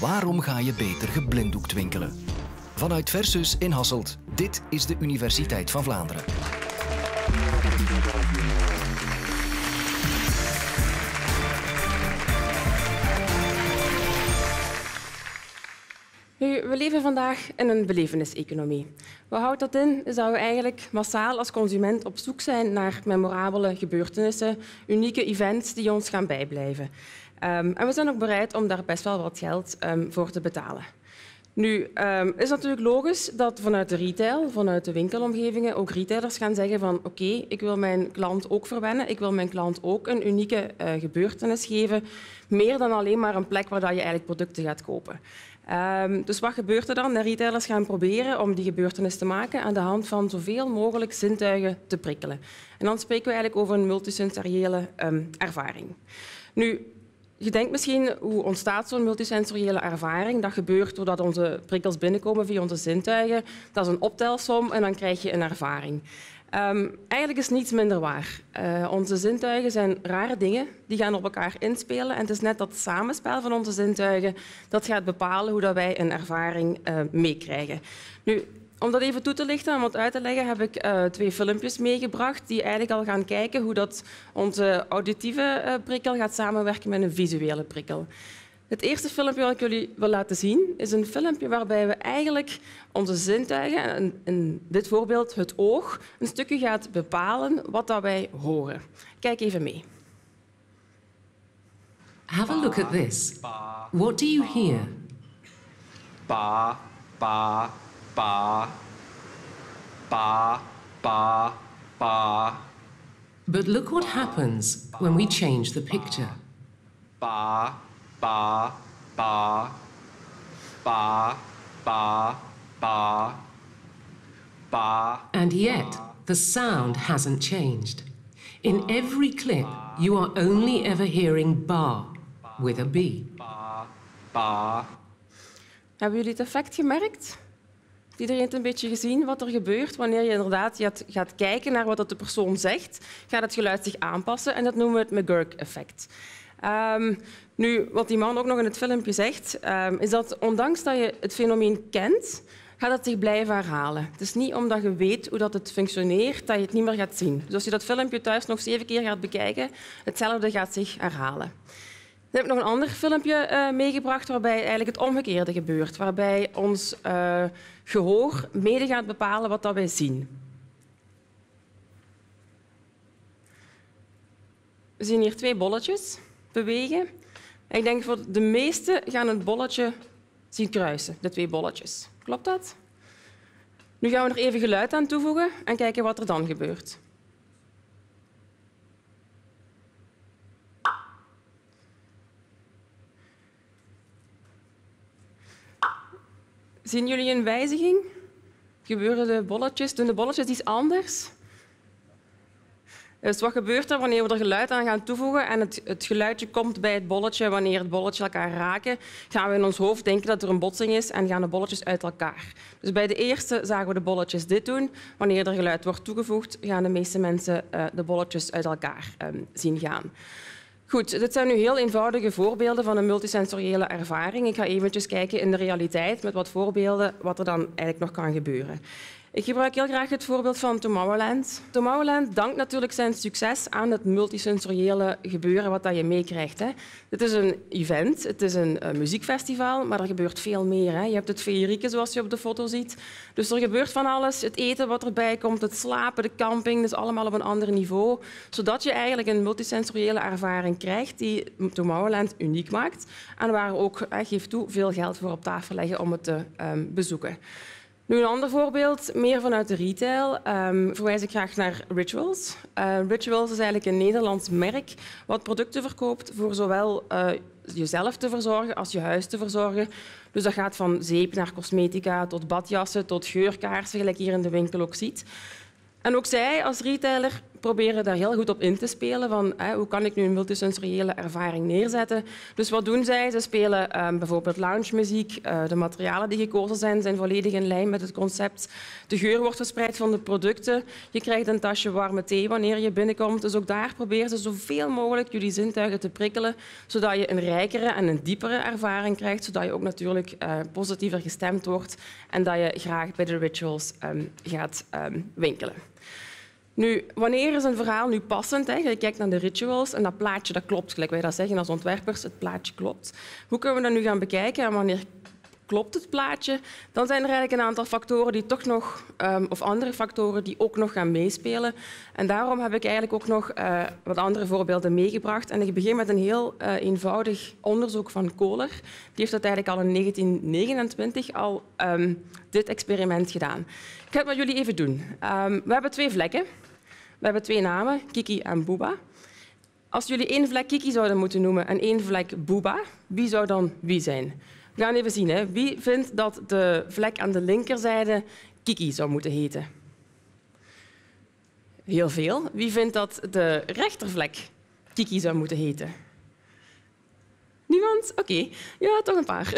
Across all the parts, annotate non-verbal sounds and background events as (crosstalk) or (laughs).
Waarom ga je beter geblinddoekt winkelen? Vanuit Versus in Hasselt. Dit is de Universiteit van Vlaanderen. We leven vandaag in een belevenis-economie. Wat houdt dat in? Is dat we eigenlijk massaal als consument op zoek zijn naar memorabele gebeurtenissen, unieke events die ons gaan bijblijven. Um, en we zijn ook bereid om daar best wel wat geld um, voor te betalen. Nu um, is natuurlijk logisch dat vanuit de retail, vanuit de winkelomgevingen, ook retailers gaan zeggen van oké, ik wil mijn klant ook verwennen, ik wil mijn klant ook een unieke uh, gebeurtenis geven, meer dan alleen maar een plek waar je eigenlijk producten gaat kopen. Dus wat gebeurt er dan? De retailers gaan proberen om die gebeurtenis te maken aan de hand van zoveel mogelijk zintuigen te prikkelen. En dan spreken we eigenlijk over een multisensoriële um, ervaring. Nu, je denkt misschien, hoe ontstaat zo'n multisensoriële ervaring? Dat gebeurt doordat onze prikkels binnenkomen via onze zintuigen. Dat is een optelsom en dan krijg je een ervaring. Um, eigenlijk is niets minder waar. Uh, onze zintuigen zijn rare dingen, die gaan op elkaar inspelen. En het is net dat samenspel van onze zintuigen dat gaat bepalen hoe dat wij een ervaring uh, meekrijgen. Om dat even toe te lichten en wat uit te leggen, heb ik uh, twee filmpjes meegebracht die eigenlijk al gaan kijken hoe dat onze auditieve uh, prikkel gaat samenwerken met een visuele prikkel. Het eerste filmpje dat ik jullie wil laten zien is een filmpje waarbij we eigenlijk onze zintuigen, en in dit voorbeeld het oog, een stukje gaat bepalen wat dat wij horen. Kijk even mee. Have a look at this. What do you hear? Ba, ba, ba, ba, ba, ba. But look what happens when we change the picture. Ba, ba, ba, ba, ba, ba, ba. And yet, the sound hasn't changed. In every clip, you are only ever hearing ba with a B. Ba, ba. Hebben jullie het effect gemerkt? Iedereen heeft een beetje gezien wat er gebeurt wanneer je inderdaad gaat, kijken naar wat de persoon zegt, gaat het geluid zich aanpassen en dat noemen we het McGurk-effect. Um, nu, wat die man ook nog in het filmpje zegt, um, is dat ondanks dat je het fenomeen kent, gaat het zich blijven herhalen. Het is niet omdat je weet hoe dat het functioneert dat je het niet meer gaat zien. Dus als je dat filmpje thuis nog zeven keer gaat bekijken, hetzelfde gaat zich herhalen. Dan heb nog een ander filmpje uh, meegebracht waarbij eigenlijk het omgekeerde gebeurt. Waarbij ons uh, gehoor mede gaat bepalen wat dat wij zien. We zien hier twee bolletjes bewegen. En ik denk voor de meesten gaan het bolletje zien kruisen, de twee bolletjes. Klopt dat? Nu gaan we er even geluid aan toevoegen en kijken wat er dan gebeurt. Zien jullie een wijziging? Gebeuren de bolletjes, doen de bolletjes iets anders? Dus wat gebeurt er wanneer we er geluid aan gaan toevoegen en het, het, geluidje komt bij het bolletje wanneer het bolletje elkaar raken, gaan we in ons hoofd denken dat er een botsing is en gaan de bolletjes uit elkaar. Dus bij de eerste zagen we de bolletjes dit doen. Wanneer er geluid wordt toegevoegd, gaan de meeste mensen uh, de bolletjes uit elkaar um, zien gaan. Goed, dit zijn nu heel eenvoudige voorbeelden van een multisensoriële ervaring. Ik ga eventjes kijken in de realiteit met wat voorbeelden wat er dan eigenlijk nog kan gebeuren. Ik gebruik heel graag het voorbeeld van Tomorrowland. Tomorrowland dankt natuurlijk zijn succes aan het multisensoriële gebeuren wat dat je meekrijgt. Het is een event, het is een uh, muziekfestival, maar er gebeurt veel meer. Hè. Je hebt het feerieke zoals je op de foto ziet. Dus er gebeurt van alles. Het eten wat erbij komt, het slapen, de camping, dat is allemaal op een ander niveau. Zodat je eigenlijk een multisensoriële ervaring krijgt die Tomorrowland uniek maakt en waar ook, geef toe, veel geld voor op tafel leggen om het te um, bezoeken. Nu een ander voorbeeld, meer vanuit de retail, um, verwijs ik graag naar Rituals. Uh, Rituals is eigenlijk een Nederlands merk wat producten verkoopt voor zowel uh, jezelf te verzorgen als je huis te verzorgen. Dus dat gaat van zeep naar cosmetica, tot badjassen, tot geurkaarsen, gelijk hier in de winkel ook ziet. En ook zij als retailer proberen daar heel goed op in te spelen. Van, hè, hoe kan ik nu een multisensoriële ervaring neerzetten? Dus wat doen zij? Ze spelen ehm, bijvoorbeeld lounge-muziek. Uh, de materialen die gekozen zijn, zijn volledig in lijn met het concept. De geur wordt verspreid van de producten. Je krijgt een tasje warme thee wanneer je binnenkomt. Dus ook daar proberen ze zoveel mogelijk jullie zintuigen te prikkelen, zodat je een rijkere en een diepere ervaring krijgt, zodat je ook natuurlijk uh, positiever gestemd wordt en dat je graag bij de rituals um, gaat um, winkelen. Nu, wanneer is een verhaal nu passend? Hè? Je kijkt naar de rituals en dat plaatje dat klopt, gelijk wij dat zeggen als ontwerpers, het plaatje klopt. Hoe kunnen we dat nu gaan bekijken en wanneer klopt het plaatje? Dan zijn er eigenlijk een aantal factoren die toch nog, um, of andere factoren die ook nog gaan meespelen. En daarom heb ik eigenlijk ook nog uh, wat andere voorbeelden meegebracht. En ik begin met een heel uh, eenvoudig onderzoek van Kohler. Die heeft dat eigenlijk al in 1929 al um, dit experiment gedaan. Ik ga het met jullie even doen. Um, we hebben twee vlekken. We hebben twee namen, Kiki en Booba. Als jullie één vlek Kiki zouden moeten noemen en één vlek Booba, wie zou dan wie zijn? We gaan even zien. Hè. Wie vindt dat de vlek aan de linkerzijde Kiki zou moeten heten? Heel veel. Wie vindt dat de rechtervlek Kiki zou moeten heten? Niemand? Oké. Ja, toch een paar. (laughs)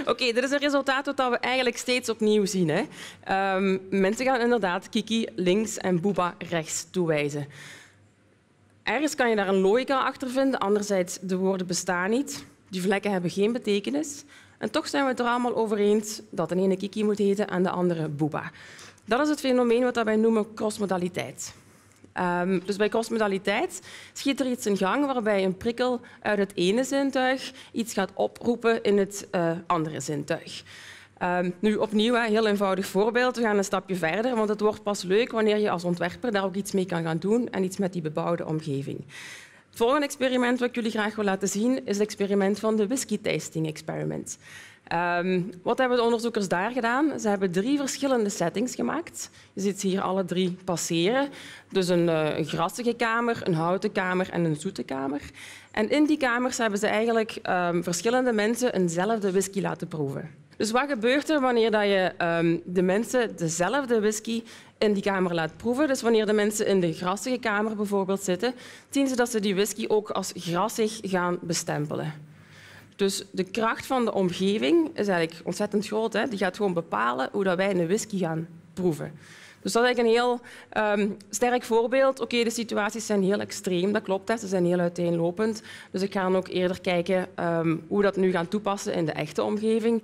Oké, okay, dit is een resultaat dat we eigenlijk steeds opnieuw zien. Hè. Um, mensen gaan inderdaad Kiki links en Booba rechts toewijzen. Ergens kan je daar een logica achter vinden, anderzijds de woorden bestaan niet. Die vlekken hebben geen betekenis. En toch zijn we het er allemaal over eens dat de ene Kiki moet heten en de andere Booba. Dat is het fenomeen wat wij noemen crossmodaliteit. Um, dus bij crossmodaliteit schiet er iets in gang waarbij een prikkel uit het ene zintuig iets gaat oproepen in het uh, andere zintuig. Um, nu opnieuw, een heel eenvoudig voorbeeld. We gaan een stapje verder, want het wordt pas leuk wanneer je als ontwerper daar ook iets mee kan gaan doen en iets met die bebouwde omgeving. Het volgende experiment dat ik jullie graag wil laten zien is het experiment van de whisky tasting experiment. Um, wat hebben de onderzoekers daar gedaan? Ze hebben drie verschillende settings gemaakt. Je ziet hier alle drie passeren. Dus een, uh, grassige kamer, een houten kamer en een zoete kamer. En in die kamers hebben ze eigenlijk um, verschillende mensen eenzelfde whisky laten proeven. Dus wat gebeurt er wanneer dat je um, de mensen dezelfde whisky in die kamer laat proeven? Dus wanneer de mensen in de grassige kamer bijvoorbeeld zitten, zien ze dat ze die whisky ook als grassig gaan bestempelen. Dus de kracht van de omgeving is eigenlijk ontzettend groot. Hè? Die gaat gewoon bepalen hoe dat wij een whisky gaan proeven. Dus dat is eigenlijk een heel um, sterk voorbeeld. Oké, de situaties zijn heel extreem, dat klopt. Hè. Ze zijn heel uiteenlopend. Dus ik ga ook eerder kijken um, hoe we dat nu gaan toepassen in de echte omgeving.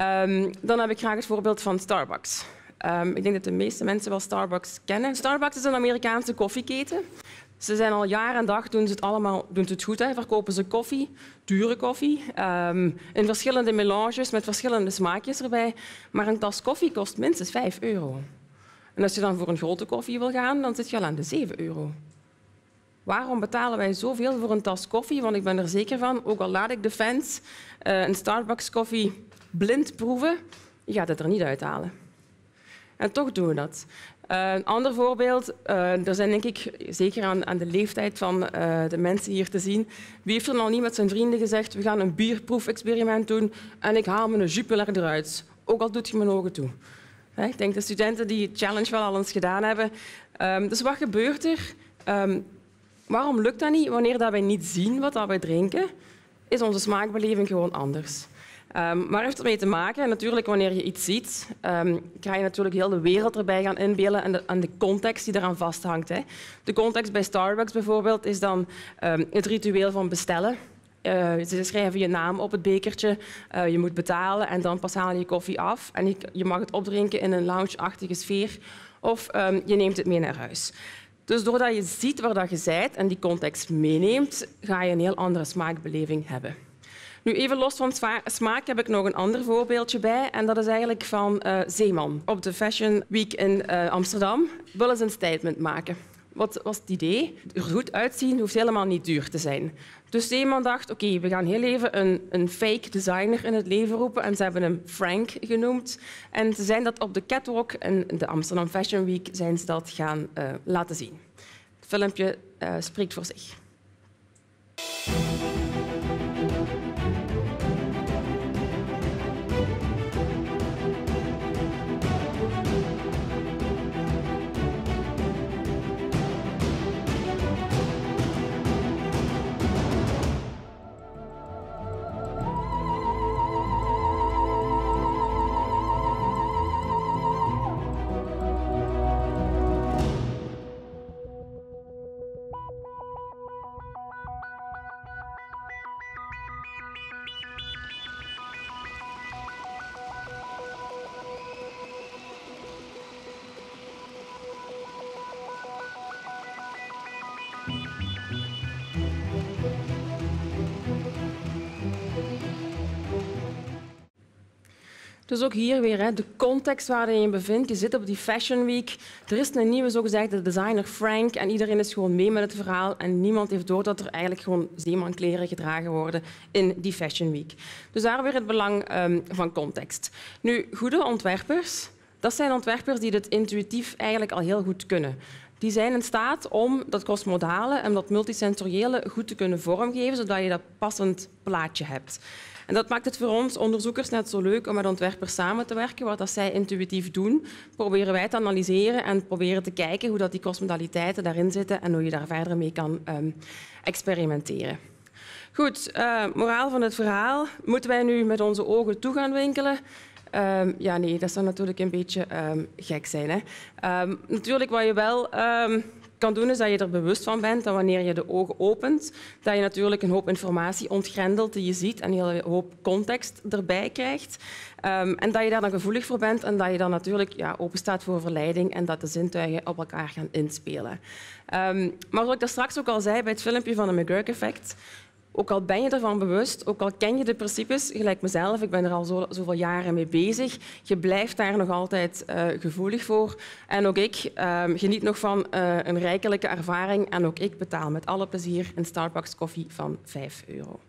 Um, dan heb ik graag het voorbeeld van Starbucks. Ik denk dat de meeste mensen wel Starbucks kennen. Starbucks is een Amerikaanse koffieketen. Ze zijn al jaar en dag doen ze het allemaal doen het goed. Hè. Verkopen ze koffie, dure koffie, in verschillende melanges met verschillende smaakjes erbij. Maar een tas koffie kost minstens 5 euro. En als je dan voor een grote koffie wil gaan, dan zit je al aan de 7 euro. Waarom betalen wij zoveel voor een tas koffie? Want ik ben er zeker van, ook al laat ik de fans uh, een Starbucks koffie blind proeven, je gaat het er niet uithalen. En toch doen we dat. Uh, een ander voorbeeld, uh, er zijn denk ik zeker aan, aan de leeftijd van de mensen hier te zien. Wie heeft er nog niet met zijn vrienden gezegd, we gaan een bierproefexperiment doen en ik haal mijn Jupiler eruit, ook al doet je mijn ogen toe. Ik denk de studenten die challenge wel al eens gedaan hebben. Um, dus wat gebeurt er? Um, waarom lukt dat niet? Wanneer dat wij niet zien wat dat wij drinken, is onze smaakbeleving gewoon anders. Um, maar heeft ermee te maken, natuurlijk wanneer je iets ziet, ga je natuurlijk heel de wereld erbij gaan inbeelden en de, de context die eraan vasthangt. Hè. De context bij Starbucks bijvoorbeeld is dan het ritueel van bestellen. Uh, ze schrijven je naam op het bekertje, uh, je moet betalen en dan pas je koffie af. En je, mag het opdrinken in een lounge-achtige sfeer of je neemt het mee naar huis. Dus doordat je ziet waar dat je bent en die context meeneemt, ga je een heel andere smaakbeleving hebben. Nu, even los van smaak heb ik nog een ander voorbeeldje bij. En dat is eigenlijk van uh, Zeeman. Op de Fashion Week in uh, Amsterdam willen ze een statement maken. Wat was het idee? Er goed uitzien hoeft helemaal niet duur te zijn. Dus Zeeman dacht, oké, we gaan heel even een, een, fake designer in het leven roepen. En ze hebben hem Frank genoemd. En ze zijn dat op de catwalk in de Amsterdam Fashion Week zijn ze gaan uh, laten zien. Het filmpje spreekt voor zich. Dus ook hier weer de context waarin je bevindt. Je zit op die Fashion Week. Er is een nieuwe zogezegde designer Frank en iedereen is gewoon mee met het verhaal en niemand heeft door dat er eigenlijk gewoon zeemankleren gedragen worden in die Fashion Week. Dus daar weer het belang um, van context. Nu, goede ontwerpers, dat zijn ontwerpers die dit intuïtief eigenlijk al heel goed kunnen. Die zijn in staat om dat crossmodale en dat multisensoriële goed te kunnen vormgeven, zodat je dat passend plaatje hebt. En dat maakt het voor ons onderzoekers net zo leuk om met ontwerpers samen te werken. Wat dat zij intuïtief doen, proberen wij te analyseren en proberen te kijken hoe dat die crossmodaliteiten daarin zitten en hoe je daar verder mee kan um, experimenteren. Goed, uh, moraal van het verhaal. Moeten wij nu met onze ogen toe gaan winkelen? Um, ja, nee, dat zou natuurlijk een beetje um, gek zijn. Hè? Natuurlijk, wat je wel kan doen, is dat je er bewust van bent dat wanneer je de ogen opent, dat je natuurlijk een hoop informatie ontgrendelt die je ziet en een hoop context erbij krijgt. en dat je daar dan gevoelig voor bent en dat je dan natuurlijk ja, open staat voor verleiding en dat de zintuigen op elkaar gaan inspelen. maar zoals ik dat straks ook al zei bij het filmpje van het McGurk-effect, ook al ben je ervan bewust, ook al ken je de principes, gelijk mezelf, ik ben er al zo, zoveel jaren mee bezig, je blijft daar nog altijd uh, gevoelig voor. En ook ik uh, geniet nog van uh, een rijkelijke ervaring en ook ik betaal met alle plezier een Starbucks koffie van 5 euro.